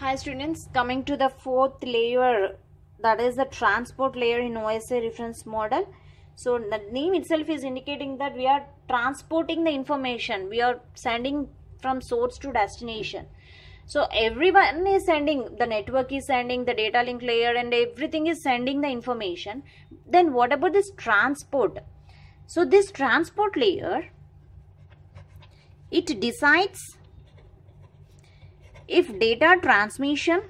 Hi students, coming to the fourth layer that is the transport layer in OSI reference model. So the name itself is indicating that we are transporting the information, we are sending from source to destination. So everyone is sending, the network is sending, the data link layer and everything is sending the information. Then what about this transport? So this transport layer, it decides if data transmission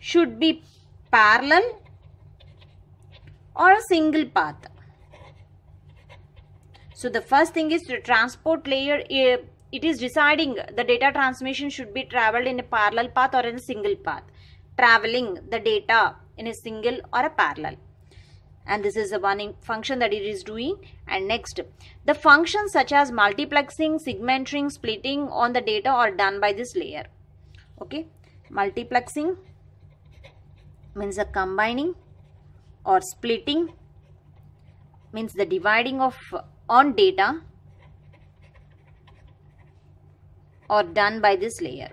should be parallel or a single path. So the first thing is the transport layer, eh, it is deciding the data transmission should be traveled in a parallel path or in a single path. Traveling the data in a single or a parallel and this is the one function that it is doing. And next the functions such as multiplexing segmenting splitting on the data are done by this layer. Okay? Multiplexing means the combining or splitting means the dividing of uh, on data or done by this layer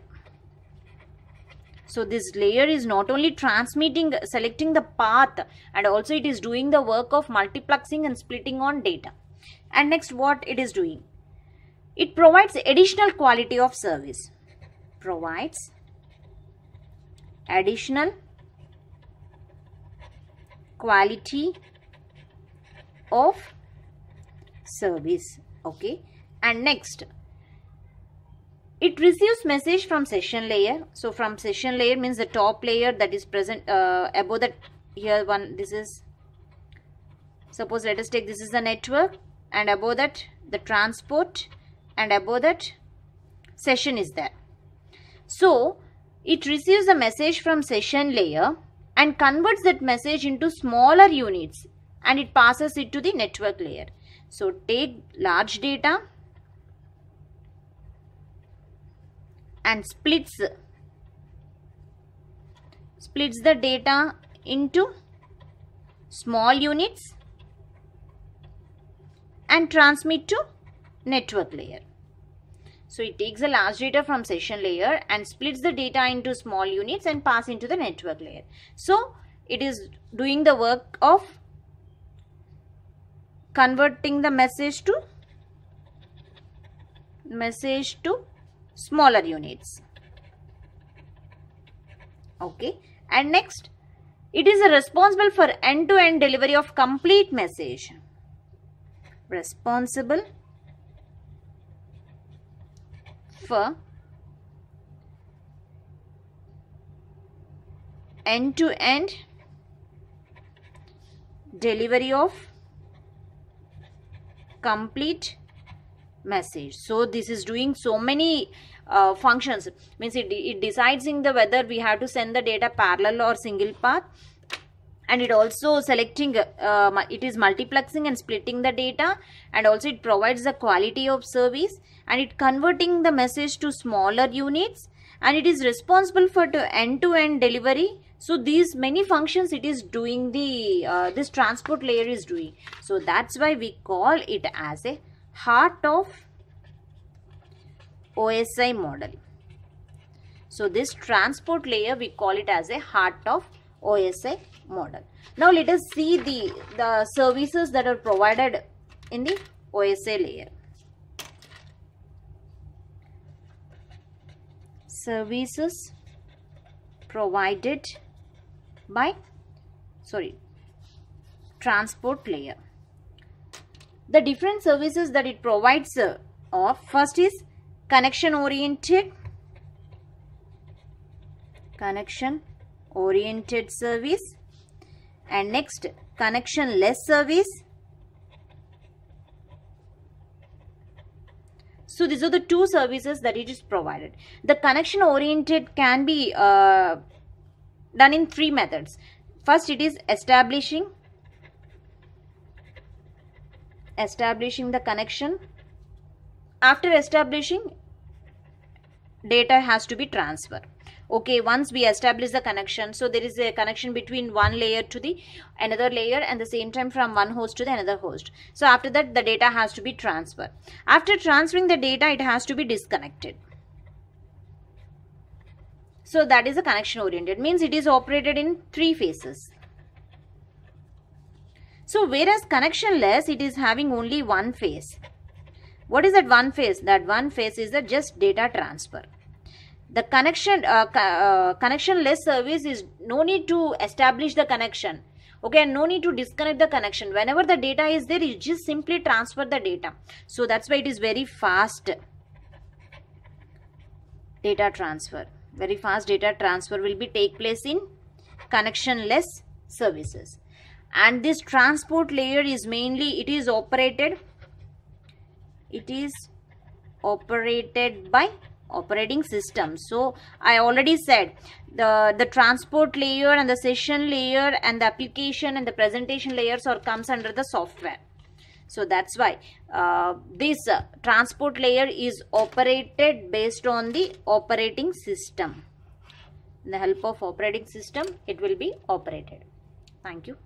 so this layer is not only transmitting, selecting the path and also it is doing the work of multiplexing and splitting on data. And next what it is doing? It provides additional quality of service. Provides additional quality of service. Okay. And next it receives message from session layer. So from session layer means the top layer that is present uh, above that here one this is suppose let us take this is the network and above that the transport and above that session is there. So it receives a message from session layer and converts that message into smaller units and it passes it to the network layer. So take large data and splits splits the data into small units and transmit to network layer. So it takes the large data from session layer and splits the data into small units and pass into the network layer. So it is doing the work of converting the message to message to smaller units. Okay. And next it is responsible for end-to-end -end delivery of complete message. Responsible for end-to-end -end delivery of complete message. So this is doing so many uh, functions. Means it, it decides in the whether we have to send the data parallel or single path. And it also selecting uh, it is multiplexing and splitting the data. And also it provides the quality of service. And it converting the message to smaller units. And it is responsible for the end-to-end -end delivery. So these many functions it is doing the uh, this transport layer is doing. So that's why we call it as a heart of OSI model. So this transport layer we call it as a heart of OSI model. Now let us see the, the services that are provided in the OSI layer. Services provided by sorry transport layer the different services that it provides of first is connection oriented connection oriented service and next connection less service. So these are the two services that it is provided. The connection oriented can be uh, done in three methods. First it is establishing establishing the connection. After establishing data has to be transferred. Okay once we establish the connection so there is a connection between one layer to the another layer and the same time from one host to the another host. So after that the data has to be transferred. After transferring the data it has to be disconnected. So that is a connection oriented means it is operated in three phases so whereas connectionless it is having only one phase what is that one phase that one phase is the just data transfer. The connection uh, uh, connectionless service is no need to establish the connection. Okay and no need to disconnect the connection. Whenever the data is there you just simply transfer the data. So that's why it is very fast data transfer. Very fast data transfer will be take place in connectionless services and this transport layer is mainly it is operated it is operated by operating system. So i already said the the transport layer and the session layer and the application and the presentation layers are comes under the software. So that's why uh, this uh, transport layer is operated based on the operating system. The help of operating system it will be operated. Thank you